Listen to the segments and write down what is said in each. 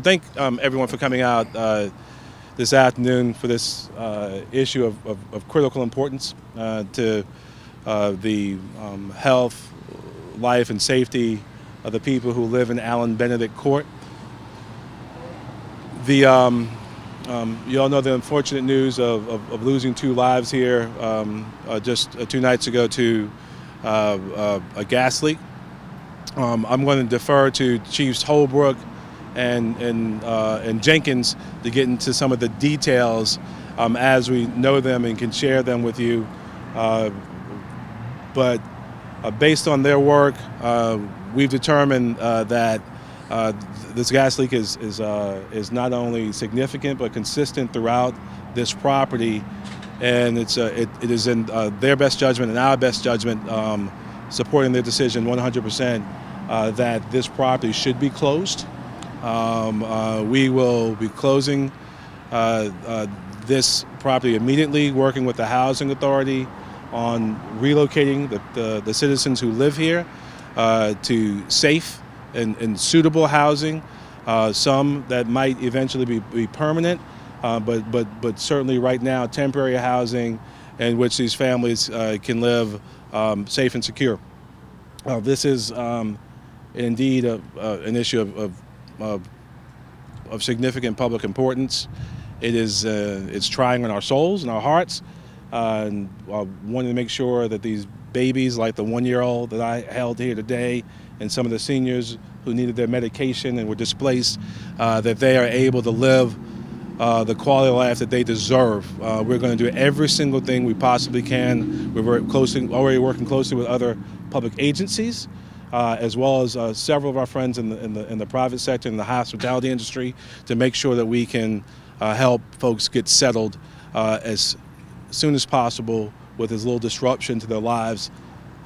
Thank um, everyone for coming out uh, this afternoon for this uh, issue of, of, of, critical importance uh, to uh, the um, health, life, and safety of the people who live in Allen Benedict Court. The, um, um, you all know the unfortunate news of, of, losing two lives here um, uh, just uh, two nights ago to a gas leak. Um, I'm going to defer to Chiefs Holbrook and, and, uh, and Jenkins to get into some of the details um, as we know them and can share them with you. Uh, but uh, based on their work, uh, we've determined uh, that uh, this gas leak is, is, is not only significant but consistent throughout this property. And it's, it, it is in their best judgment and our best judgment um, supporting their decision 100% uh, that this property should be closed. Um, uh, we will be closing uh, uh, this property immediately, working with the housing authority on relocating the, the, the citizens who live here uh, to safe and, and suitable housing. some that might eventually be, be permanent, but, but, but certainly right now temporary housing in which these families can live um, safe and secure. Uh, this is um, indeed a, uh, an issue of, of, of, of, significant public importance. It is uh, it's trying on our souls and our hearts. Uh, and I wanted to make sure that these babies, like the one-year-old that I held here today, and some of the seniors who needed their medication and were displaced, uh, that they are able to live uh, the quality of life that they deserve. Uh, we're going to do every single thing we possibly can. We're very closely, already working closely with other public agencies uh, as well as uh, several of our friends in the, in the, in the private sector, in the hospitality industry, to make sure that we can uh, help folks get settled uh, as soon as possible with as little disruption to their lives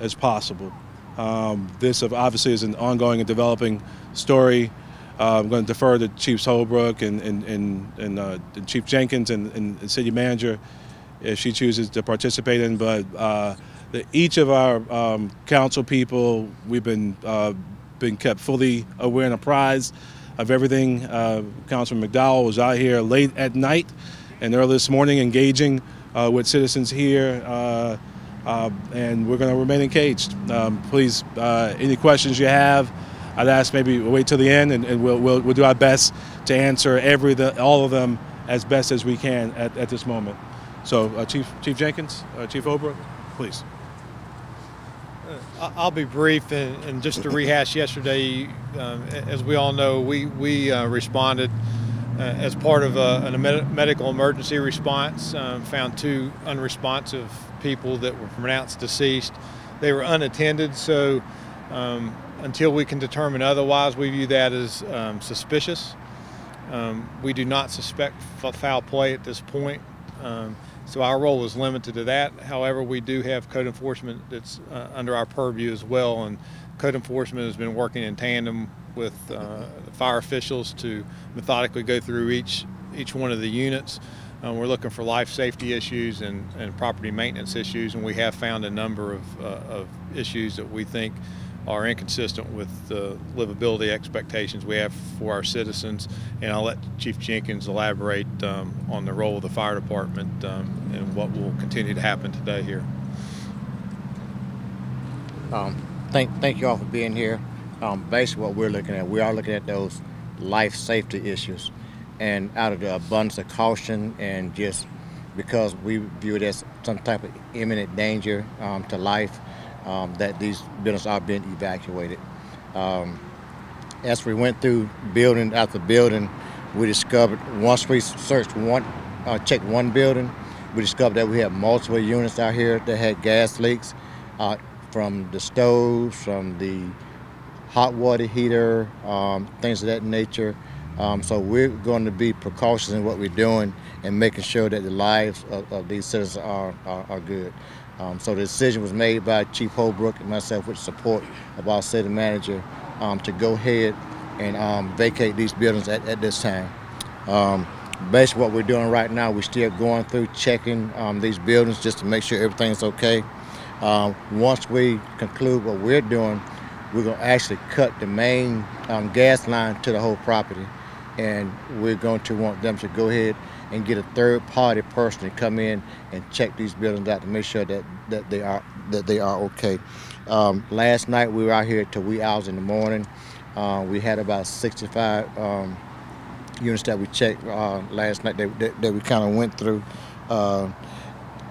as possible. Um, this obviously is an ongoing and developing story. Uh, I'm going to defer to Chief Holbrook and, and, and, and, uh, Chief Jenkins and, and, City Manager if she chooses to participate in, but each of our um, council people, we've been uh, been kept fully aware and apprised of everything. Uh, Councilman McDowell was out here late at night and early this morning engaging uh, with citizens here, uh, uh, and we're going to remain engaged. Um, please, uh, any questions you have, I'd ask maybe wait till the end, and, and we'll, we'll, we'll do our best to answer every the, all of them as best as we can at, at this moment. So, Chief Chief Jenkins, Chief Holbrook, please. I'll be brief and, and just to rehash yesterday, um, as we all know, we, we uh, responded uh, as part of a, a medical emergency response, um, found two unresponsive people that were pronounced deceased. They were unattended, so um, until we can determine otherwise, we view that as um, suspicious. Um, we do not suspect foul play at this point. Um, so our role is limited to that. However, we do have code enforcement that's uh, under our purview as well, and code enforcement has been working in tandem with uh, fire officials to methodically go through each each one of the units. Uh, we're looking for life safety issues and, and property maintenance issues, and we have found a number of, uh, of issues that we think are inconsistent with the livability expectations we have for our citizens. And I'll let Chief Jenkins elaborate um, on the role of the fire department um, and what will continue to happen today here. Um, thank, thank you all for being here. Um, basically, what we're looking at, we are looking at those life safety issues. And out of the abundance of caution and just because we view it as some type of imminent danger um, to life, um, that these buildings are being evacuated. Um, as we went through building after building, we discovered once we searched one, uh, checked one building, we discovered that we had multiple units out here that had gas leaks uh, from the stoves, from the hot water heater, um, things of that nature. Um, so we're going to be precautious in what we're doing and making sure that the lives of, of these citizens are, are, are good. Um, so the decision was made by Chief Holbrook and myself with support of our city manager um, to go ahead and um, vacate these buildings at, at this time. Um, basically what we're doing right now, we're still going through checking um, these buildings just to make sure everything's okay. Um, once we conclude what we're doing, we're going to actually cut the main gas line to the whole property. And we're going to want them to go ahead and get a third party person to come in and check these buildings out to make sure that, that they are that they are okay. Um, last night we were out here till wee hours in the morning. Uh, we had about 65 um, units that we checked uh, last night that, that, that we kind of went through. Uh,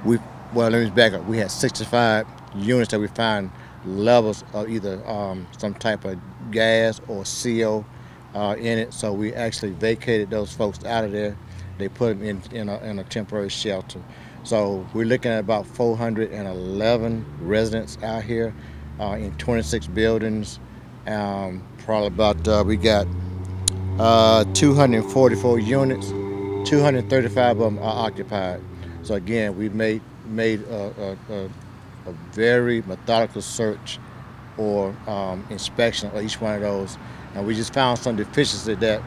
we well let me back up. We had 65 units that we found levels of either um, some type of gas or CO uh, in it. So we actually vacated those folks out of there. They put them in, in, a, in a temporary shelter. So we're looking at about 411 residents out here uh, in 26 buildings. Um, probably about, uh, we got uh, 244 units, 235 of them are occupied. So again, we made, made a, a, a, a very methodical search or um, inspection of each one of those. And we just found some deficiency that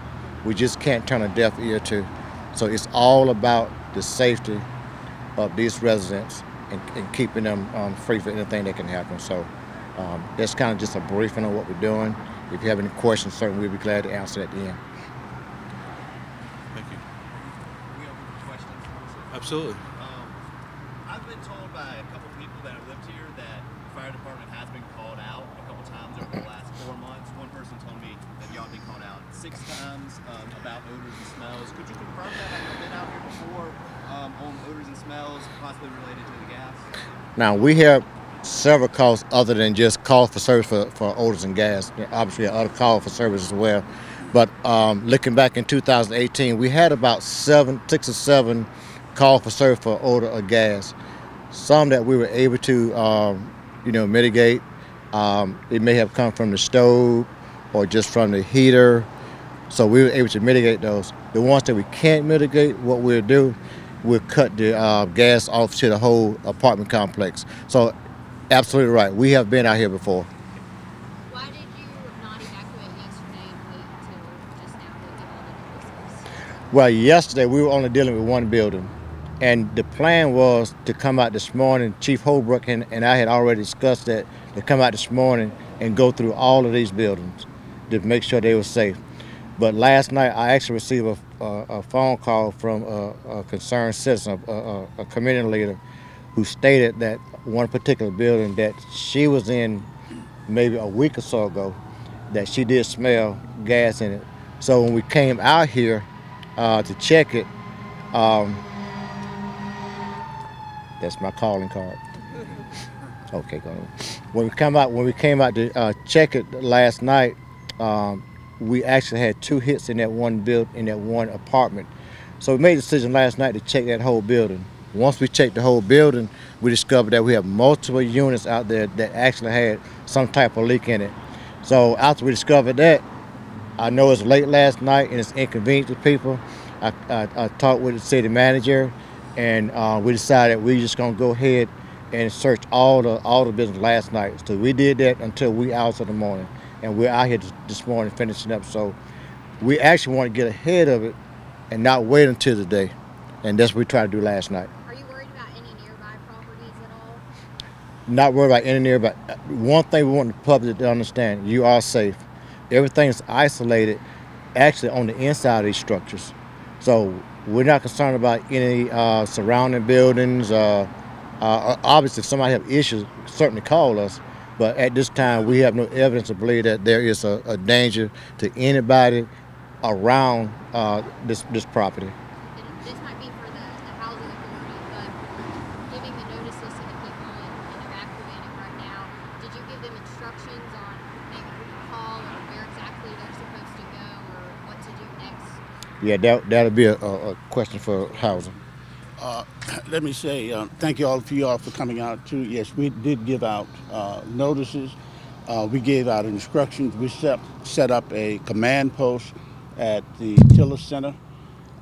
we just can't turn a deaf ear to. So it's all about the safety of these residents and, and keeping them um, free for anything that can happen. So um, that's kind of just a briefing on what we're doing. If you have any questions, certainly we'll be glad to answer at the end. Thank you. We have questions. Absolutely. Um, I've been told by a couple people that have lived here that the fire department has been called out a couple times over the last four months. One person told me that y'all been called out six times um, about odors and smells. Could you confirm that? Have you been out here before um, on odors and smells, possibly related to the gas? Now we have several calls other than just call for service for, for odors and gas. Obviously, other call for service as well. But um, looking back in 2018, we had about seven, six or seven call for service for odor or gas. Some that we were able to, um, you know, mitigate. Um, it may have come from the stove or just from the heater. So we were able to mitigate those. The ones that we can't mitigate, what we'll do, we'll cut the uh, gas off to the whole apartment complex. So absolutely right. We have been out here before. Why did you not evacuate yesterday wait just now to give all the notices? Well, yesterday we were only dealing with one building. And the plan was to come out this morning. Chief Holbrook and, and I had already discussed that to come out this morning and go through all of these buildings to make sure they were safe. But last night I actually received a, a, a phone call from a, a concerned citizen, a, community leader, who stated that one particular building that she was in maybe a week or so ago, that she did smell gas in it. So when we came out here uh, to check it, um, that's my calling card. Okay, go. When we come out, when we came out to uh, check it last night, um, we actually had two hits in that one build in that one apartment. So we made a decision last night to check that whole building. Once we checked the whole building, we discovered that we have multiple units out there that actually had some type of leak in it. So after we discovered that, I know it's late last night and it's inconvenient to people. I, I, I talked with the city manager, and uh, we decided we're just gonna go ahead and search all the all the business last night. So we did that until we hours of the morning, and we're out here this morning finishing up. So we actually want to get ahead of it and not wait until the day, and that's what we tried to do last night. Are you worried about any nearby properties at all? Not worried about any nearby. One thing we want the public to understand: you are safe. Everything's isolated, actually on the inside of these structures. So we're not concerned about any uh, surrounding buildings. Uh, uh, obviously, if somebody have issues, certainly call us. But at this time, we have no evidence to believe that there is a, a danger to anybody around uh, this this property. And this might be for the, the housing authority, but giving the notices to the people and, and evacuating right now, did you give them instructions on maybe who to call or where exactly they're supposed to go or what to do next? Yeah, that that'll be a, a question for housing. Uh, let me say uh, thank you all for you all for coming out too. Yes, we did give out uh, notices. Uh, we gave out instructions. We set set up a command post at the Tiller Center.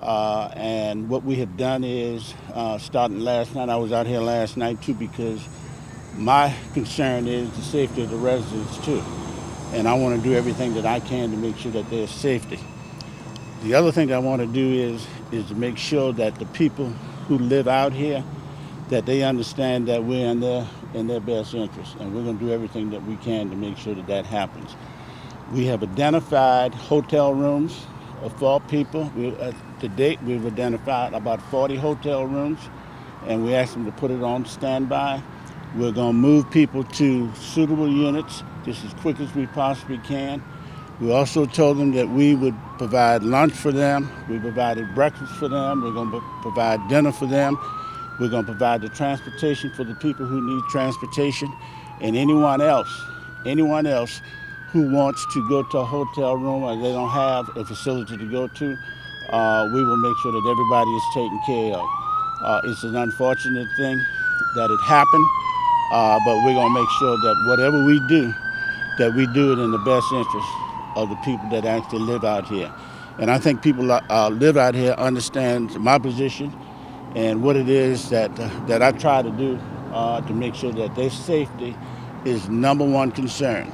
Uh, and what we have done is, uh, starting last night, I was out here last night too because my concern is the safety of the residents too. And I want to do everything that I can to make sure that there's safety. The other thing I want to do is is to make sure that the people who live out here that they understand that we're in their in their best interest, and we're going to do everything that we can to make sure that that happens. We have identified hotel rooms for people. We, uh, to date, we've identified about 40 hotel rooms, and we asked them to put it on standby. We're going to move people to suitable units just as quick as we possibly can. We also told them that we would provide lunch for them. We provided breakfast for them. We're going to provide dinner for them. We're going to provide the transportation for the people who need transportation, and anyone else, anyone else who wants to go to a hotel room or they don't have a facility to go to, uh, we will make sure that everybody is taken care of. Uh, it's an unfortunate thing that it happened, uh, but we're going to make sure that whatever we do, that we do it in the best interest of the people that actually live out here. And I think people that uh, live out here understand my position and what it is that uh, that I try to do uh, to make sure that their safety is number one concern.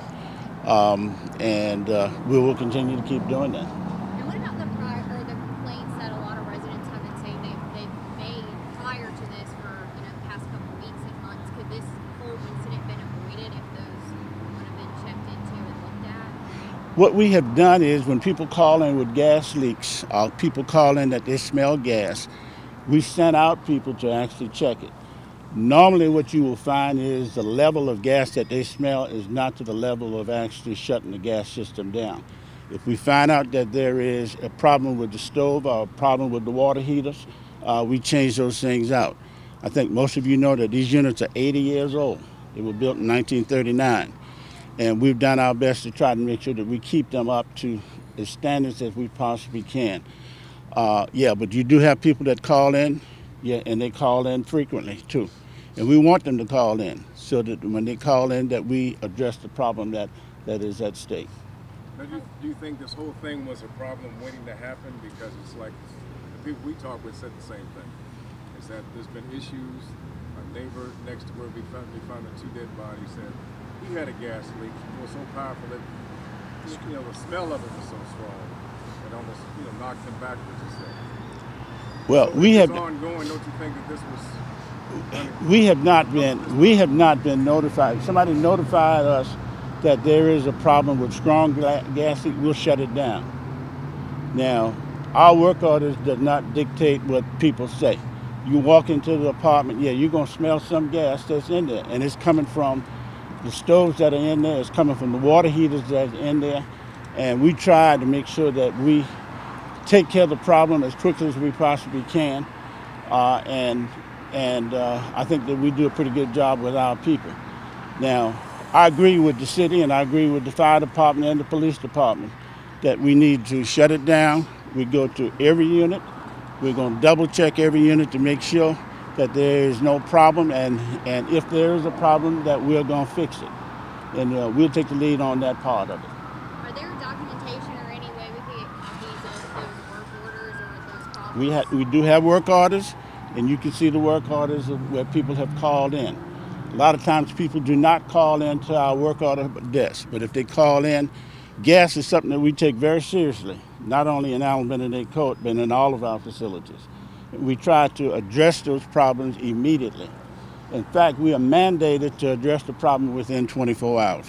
Um, and uh, we will continue to keep doing that. And what about the prior or the complaints that a lot of residents have been saying they've, they've made prior to this for you know the past couple weeks and months? Could this whole incident been avoided if those would have been checked into and looked at? What we have done is when people call in with gas leaks, or people call in that they smell gas, we sent out people to actually check it. Normally, what you will find is the level of gas that they smell is not to the level of actually shutting the gas system down. If we find out that there is a problem with the stove or a problem with the water heaters, uh, we change those things out. I think most of you know that these units are 80 years old. They were built in 1939 and we've done our best to try to make sure that we keep them up to the standards as we possibly can. Uh, yeah, but you do have people that call in, yeah, and they call in frequently too, and we want them to call in so that when they call in, that we address the problem that that is at stake. Do, you, do you think this whole thing was a problem waiting to happen? Because it's like the people we talked with said the same thing. Is that there's been issues. A neighbor next to where we found, we found the two dead bodies said he had a gas leak. It was so powerful that you know the smell of it was so strong it almost you know knocked him backwards. Well, So we have ongoing. Don't you think that this was? we have not been we have not been notified. Somebody notified us that there is a problem with strong gas leak. We'll shut it down. Now, our work orders does not dictate what people say. You walk into the apartment, yeah, you're gonna smell some gas that's in there, and it's coming from the stoves that are in there is coming from the water heaters that's in there, and we try to make sure that we take care of the problem as quickly as we possibly can, uh, and and uh, I think that we do a pretty good job with our people. Now, I agree with the city, and I agree with the fire department and the police department that we need to shut it down. We go to every unit. We're going to double check every unit to make sure that there is no problem, and and if there is a problem, that we're going to fix it, and uh, we'll take the lead on that part of it. Are there documentation or any way we could get copies of those work orders or those problems? We ha- we do have work orders, and you can see the work orders of where people have called in. A lot of times people do not call in to our work order desk, but if they call in, gas is something that we take very seriously, not only in Allen Benedict Court, but in all of our facilities. We try to address those problems immediately. In fact, we are mandated to address the problem within 24 hours,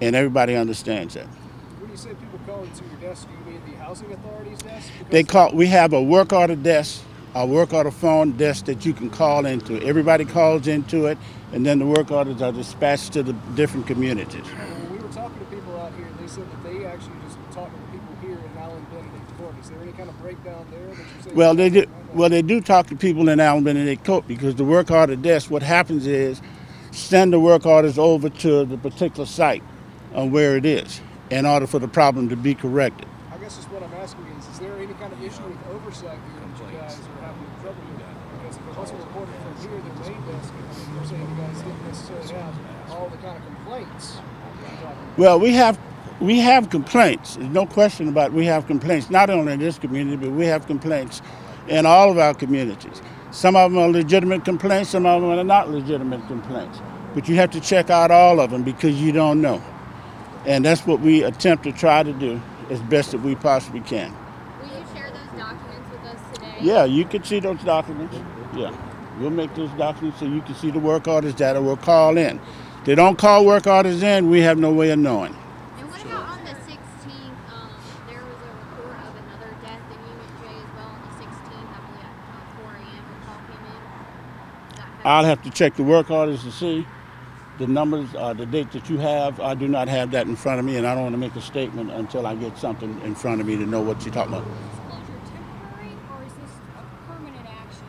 and everybody understands that. When you say people call into your desk, do you mean the housing authority's desk? Because They call. We have a work order desk, a work order phone desk that you can call into. Everybody calls into it, and then the work orders are dispatched to the different communities. when we were talking to people out here, they said that they actually just talk to the people here in Allen Benedict Court. Is there any kind of breakdown there that you're saying? Well, they do. Well, they do talk to people in Allen Benedict Court because the work order desk. What happens is, send the work orders over to the particular site, on where it is, in order for the problem to be corrected. I guess just what I'm asking is, is there any kind of issue with oversight here that you guys are having trouble with? Because if it wasn't reported from here, their main desk, you're saying you guys didn't necessarily have all the kind of complaints. that you're talking about. Well, we have we have complaints. There's no question about it. we have complaints. Not only in this community, but we have complaints in all of our communities. Some of them are legitimate complaints. Some of them are not legitimate complaints. But you have to check out all of them because you don't know. And that's what we attempt to try to do as best that we possibly can. Will you share those documents with us today? Yeah, you can see those documents. Yeah, we'll make those documents so you can see the work orders that will call in. They don't call work orders in. We have no way of knowing. And what about on the 16th? Um, there was a report of I'll have to check the work orders to see the numbers, uh, the dates that you have. I do not have that in front of me, and I don't want to make a statement until I get something in front of me to know what you're talking about. Disclosure temporary, or is this a permanent action?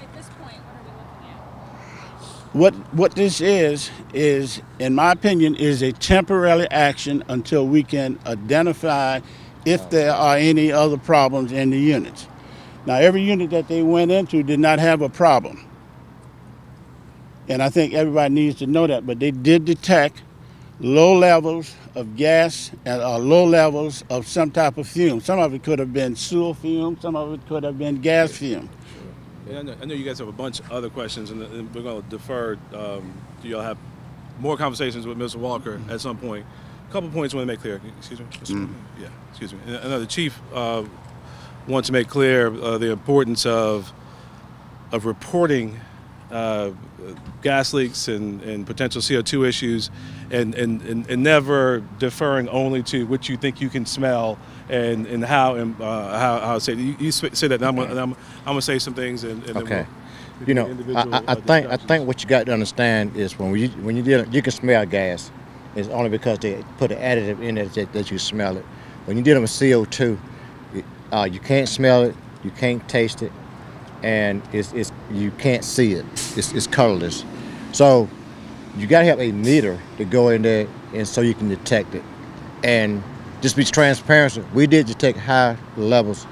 At this point, what are we looking at? What what this is is, in my opinion, is a temporary action until we can identify if there are any other problems in the units. Now, every unit that they went into did not have a problem, and I think everybody needs to know that. But they did detect low levels of gas and uh, low levels of some type of fume. Some of it could have been sewer fume. Some of it could have been gas fume. And I know, I know you guys have a bunch of other questions, and, and we're going to defer. Um, y'all have more conversations with Mr. Walker at some point. A couple points I want to make clear. Excuse me. Mr. Yeah. Excuse me. I know the chief uh, wants to make clear uh, the importance of of reporting uh, gas leaks and, and potential CO2 issues, and, and, and, never deferring only to what you think you can smell and, and how and uh, how how say you, you say that. And I'm, gonna- and I'm, I'm gonna say some things and, and then Okay. we'll- You know, I, I, I uh, think I think what you got to understand is when you when you deal, you can smell gas. It's only because they put an additive in it that, that you smell it. When you're dealing with CO2, it, uh, you can't smell it, you can't taste it, and it's, it's you can't see it. It's, it's colorless. So you got to have a meter to go in there and so you can detect it. And just be transparent. We did detect high levels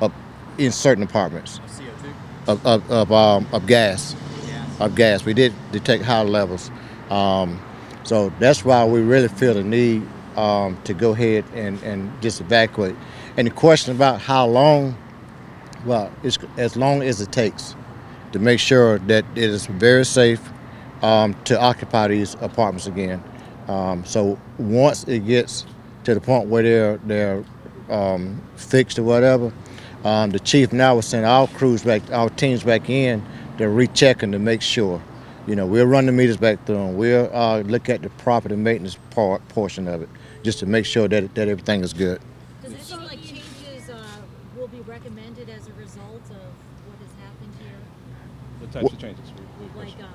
of in certain apartments CO2? of of of, um, of gas, Gas. of gas. We did detect high levels, um, so that's why we really feel the need um, to go ahead and, and just evacuate. And the question about how long, well, it's as long as it takes to make sure that it is very safe um, to occupy these apartments again. Um, so once it gets to the point where they're they're um, fixed or whatever, um, the chief now is sending our crews back, our teams back in. They're rechecking to make sure. You know, we'll run the meters back through them. We'll uh, look at the property maintenance part portion of it, just to make sure that that everything is good. Does it seem like changes uh, will be recommended as a result of what has happened here? What types of changes? We- we- Like um,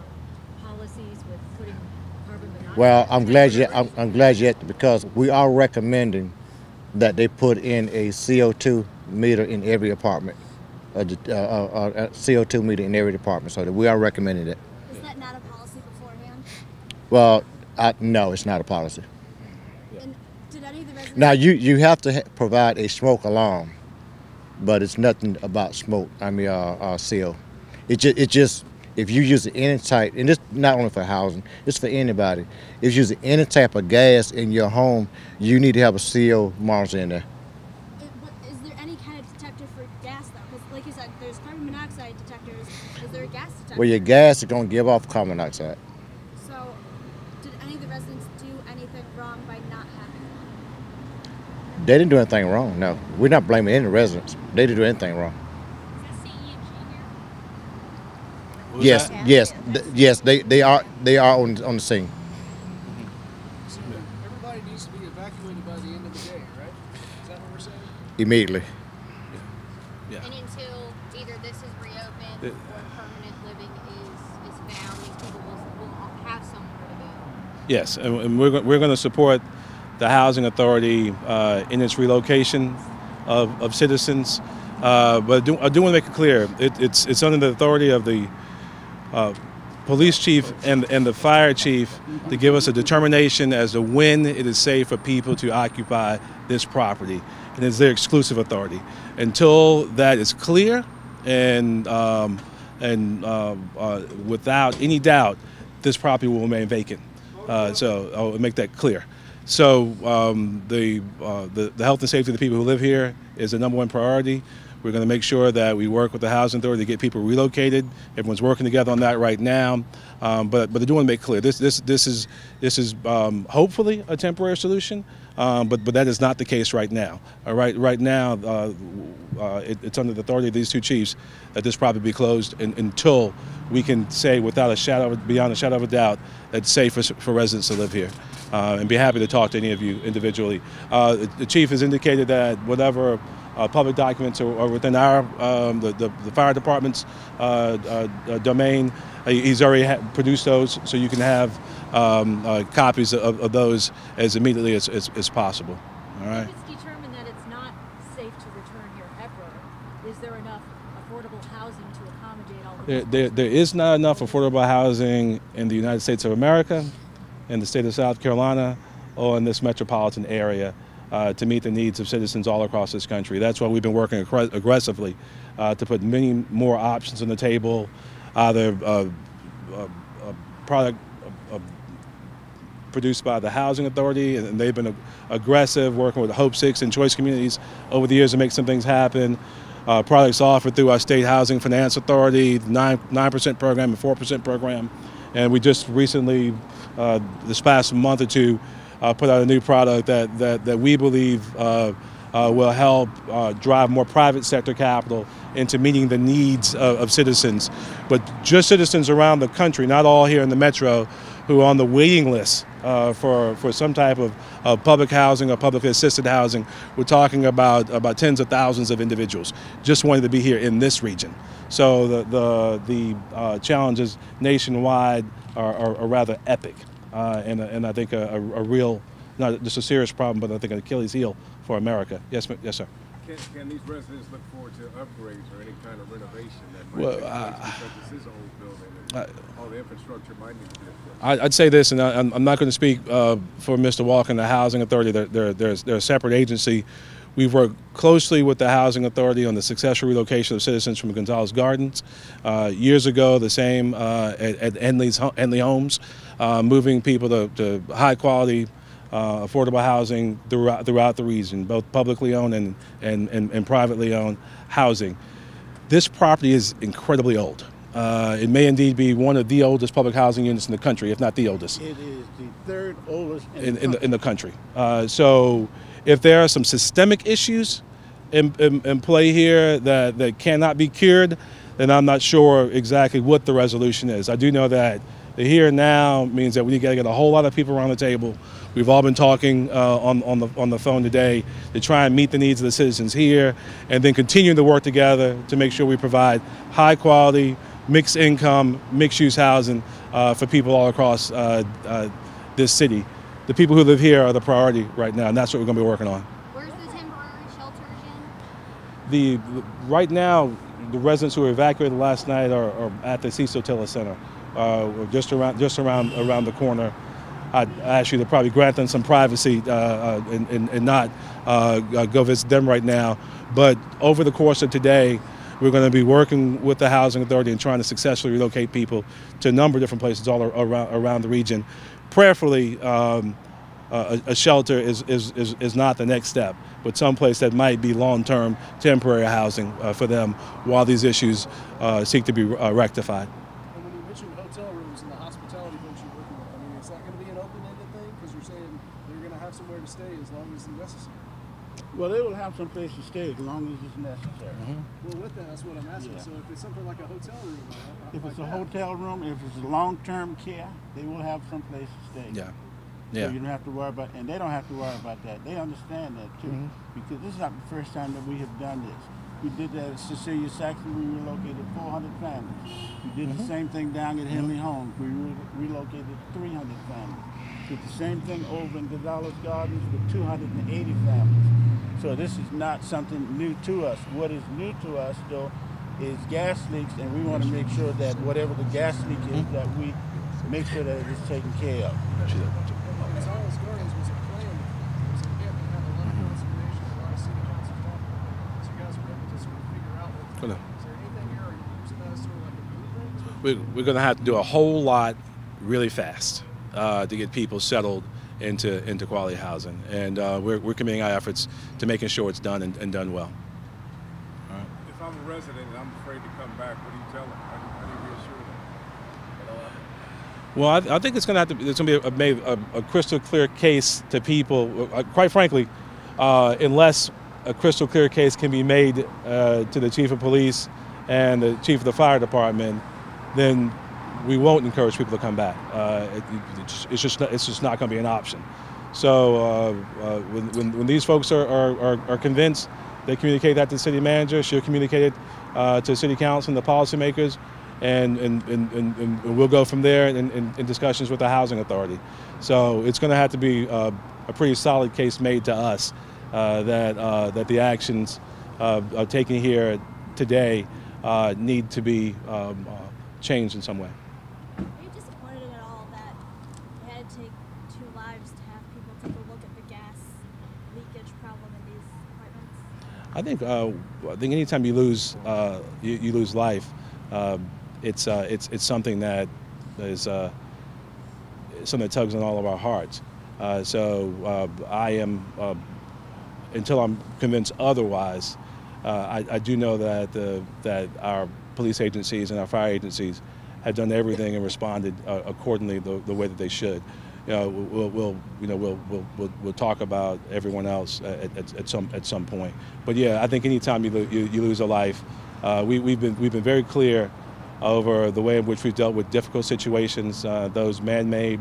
policies with putting carbon monoxide? Well, I'm glad you. I'm, I'm glad you because we are recommending that they put in a CO2 meter in every apartment, a, d- uh, uh, uh, a CO2 meter in every apartment. So that we are recommending it. Is that not a policy beforehand? Well, I, no, it's not a policy. And did any of the? Now you you have to ha- provide a smoke alarm, but it's nothing about smoke. I mean, uh, uh, CO. It just it just if you use any type, and it's not only for housing, it's for anybody. If you use any type of gas in your home, you need to have a CO monitor in there. Is, there any kind of detector for gas though? Because like you said, there's carbon monoxide detectors. Is there a gas detector? Well, your gas is gonna give off carbon monoxide. So, did any of the residents do anything wrong by not having one? They didn't do anything wrong. No, we're not blaming any residents. They didn't do anything wrong. Is that SCE&G here? What was Yes, that? yes, th- yes. They they are they are on on the scene. Everybody needs to be evacuated by the end of the day, right? Is that what we're saying? immediately. Yeah. And until either this is reopened It- or permanent living is, is found, these people will, will have somewhere to go. Yes, and, and we're, we're going to support the housing authority uh, in its relocation of, of citizens. Uh, but I do, I do want to make it clear, it, it's, it's under the authority of the uh, police chief and, and the fire chief to give us a determination as to when it is safe for people to occupy this property. And it's their exclusive authority. Until that is clear and, um, and um, uh, without any doubt, this property will remain vacant. Uh, so I'll make that clear. So um, the, uh, the the health and safety of the people who live here is the number one priority. We're going to make sure that we work with the housing authority to get people relocated. Everyone's working together on that right now. Um, but but I do want to make clear this this this is this is um, hopefully a temporary solution. Um, but but that is not the case right now. All right, right now uh, uh, it, it's under the authority of these two chiefs that this property be closed in, until we can say without a shadow, of- beyond a shadow of a doubt, that it's safe for, for residents to live here. Uh, and be happy to talk to any of you individually. Uh, the- the chief has indicated that whatever uh, public documents are, are within our um, the, the, the fire department's uh, uh, uh, domain. He's already ha- produced those, so you can have um, uh, copies of, of those as immediately as, as, as possible. All right. If it's determined that it's not safe to return here ever, is there enough affordable housing to accommodate all of There, there, there is not enough affordable housing in the United States of America, in the state of South Carolina, or in this metropolitan area uh, to meet the needs of citizens all across this country. That's why we've been working aggr- aggressively uh, to put many more options on the table, either uh, uh, uh, product produced by the Housing Authority, and they've been ag- aggressive working with Hope Six and Choice Communities over the years to make some things happen. Uh, products offered through our state housing finance authority, nine nine percent program and four percent program, and we just recently, uh, this past month or two, uh, put out a new product that that, that we believe uh, uh, will help uh, drive more private sector capital into meeting the needs of, of citizens, but just citizens around the country, not all here in the metro, who are on the waiting list uh, for, for some type of, of public housing or publicly assisted housing. We're talking about, about tens of thousands of individuals just wanting to be here in this region. So the, the, the uh, challenges nationwide are, are, are rather epic. Uh, and, and I think a, a, a real, not just a serious problem, but I think an Achilles heel for America. Yes, yes, sir. Can, can these residents look forward to upgrades or any kind of renovation that might Well, take place because this is an old building and all the infrastructure might need to be addressed? I- I'd say this, and I- I'm I'm not going to speak uh, for Mr. Walker and the Housing Authority. They're, they're, they're, they're a separate agency. We've worked closely with the Housing Authority on the successful relocation of citizens from Gonzales Gardens. Uh, years ago, the same uh, at, at Enley's, Enley Homes, uh, moving people to, to high quality, uh, affordable housing throughout, throughout the region, both publicly owned and, and, and, and privately owned housing. This property is incredibly old. Uh, it may indeed be one of the oldest public housing units in the country, if not the oldest It is the third oldest in, in, the in, the, country. in the country. Uh, so if there are some systemic issues in, in, in play here that, that cannot be cured, then I'm not sure exactly what the resolution is. I do know that the here and now means that we got to get a whole lot of people around the table. We've all been talking uh, on, on, the, on the phone today to try and meet the needs of the citizens here and then continue to work together to make sure we provide high quality, mixed income, mixed use housing uh, for people all across uh, uh, this city. The people who live here are the priority right now, and that's what we're going to be working on. Where's the temporary shelter again? The right now, the residents who were evacuated last night are, are at the Cecil Tiller Center, uh, we're just around just around around the corner. I'd ask you to probably grant them some privacy uh, uh, and, and, and not uh, uh, go visit them right now. But over the course of today, we're going to be working with the housing authority and trying to successfully relocate people to a number of different places all around around the region. Prayerfully, um, uh, a, shelter is, is, is, is not the next step, but someplace that might be long-term temporary housing uh, for them while these issues uh, seek to be uh, rectified. And when you mentioned hotel rooms and the hospitality folks you're working with, I mean, is that going to be an open-ended thing? Because you're saying they're going to have somewhere to stay as long as it's necessary. Well, they will have some place to stay as long as it's necessary. Well, with that, that's what I'm asking. Yeah. So if it's something like a hotel room, uh, If like it's a that, hotel room, if it's long-term care, they will have some place to stay. Yeah, Yeah. So you don't have to worry about, and they don't have to worry about that. They understand that too, Mm-hmm. because this is not the first time that we have done this. We did that at Cecilia Saxon. We relocated 400 families. We did Mm-hmm. the same thing down at Hendley Homes. We re- relocated 300 families. Did the same thing over in Gonzales Gardens with 280 families. So this is not something new to us. What is new to us, though, is gas leaks, and we want to make sure that whatever the gas leak is, Mm-hmm. that we make sure that it is taken care of. Gonzales Gardens was a plan. It was a hit and had a lot of consideration, a lot of city council talk about it. So you guys are able to sort of figure out what. Good. Is there anything here? Are you using that as sort of like a blueprint? Is what- we, we're going to have to do a whole lot really fast uh, to get people settled into into quality housing, and uh, we're, we're committing our efforts to making sure it's done and, and done well. If I'm a resident and I'm afraid to come back, what do you tell them? How do, how you reassure them? Well, I, I think it's going to have to. Be, it's going to be a, a, a crystal clear case to people. Uh, quite frankly, uh, unless a crystal clear case can be made uh, to the chief of police and the chief of the fire department, then we won't encourage people to come back. Uh, it, it's, just not, it's just not going to be an option. So uh, uh, when, when, when these folks are, are, are, convinced they communicate that to the city manager. She'll communicate it uh, to city council and the policymakers, and and, and, and, and we'll go from there in, in, in discussions with the housing authority. So it's going to have to be uh, a pretty solid case made to us uh, that that the actions taken here today need to be um, changed in some way. Are you disappointed at all that it had to take two lives to have people take a look at the gas leakage problem in these apartments? I think uh, I think anytime you lose uh, you, you lose life, um, it's uh, it's it's something that is uh, something that tugs on all of our hearts. Uh, so uh, I am uh, until I'm convinced otherwise. I, I do know that the, that our police agencies and our fire agencies have done everything and responded accordingly the, the way that they should. You know, we'll, we'll you know we'll, we'll, we'll, talk about everyone else at, at, at some at some point. But yeah, I think anytime you, lo- you, you lose a life, uh, we, we've been we've been very clear over the way in which we've dealt with difficult situations, uh, those man-made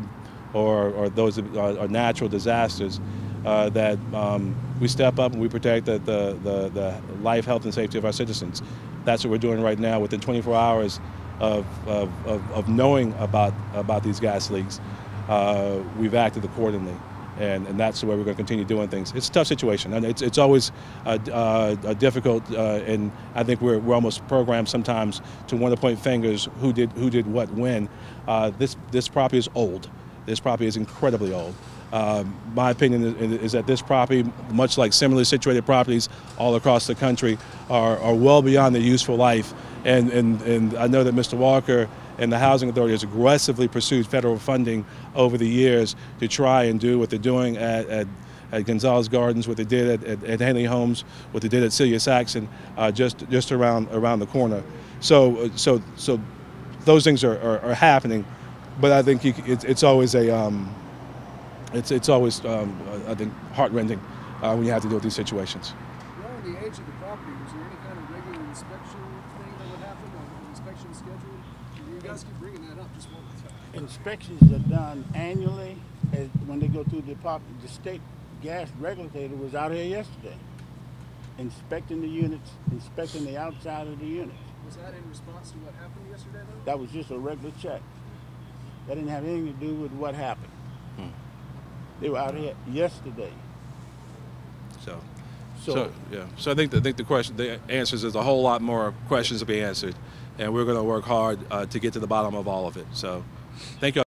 or, or those natural disasters, uh, that um, we step up and we protect the, the, the, the life, health, and safety of our citizens. That's what we're doing right now. Within 24 hours of, of, of, of knowing about, about these gas leaks, uh, we've acted accordingly. And, and that's the way we're going to continue doing things. It's a tough situation, and it's, it's always uh, uh, difficult. Uh, and I think we're, we're almost programmed sometimes to want to point fingers who did who did what when. Uh, this this property is old. This property is incredibly old. Um, my opinion is, is that this property, much like similarly situated properties all across the country, are, are well beyond their useful life. And, and, and I know that Mr. Walker and the Housing Authority has aggressively pursued federal funding over the years to try and do what they're doing at, at, at Gonzales Gardens, what they did at, at, at Hendley Homes, what they did at Celia Saxon, uh, just, just around, around the corner. So, uh, so, so those things are, are, are happening, but I think you, it's, it's always a, um, it's, it's always, um, I think, heartrending uh, when you have to deal with these situations. Knowing the age of the property, was there any kind of regular inspection thing that would happen, or an inspection schedule? You guys keep bringing that up, just one time. Inspections are done annually as, when they go through the department. The state gas regulator was out here yesterday, inspecting the units, inspecting the outside of the units. Was that in response to what happened yesterday, though? That was just a regular check. That didn't have anything to do with what happened. They were out here yesterday. So, So- so, yeah. So I think the, I think the question, the answers is a whole lot more questions to be answered, and we're going to work hard uh, to get to the bottom of all of it. So, thank you.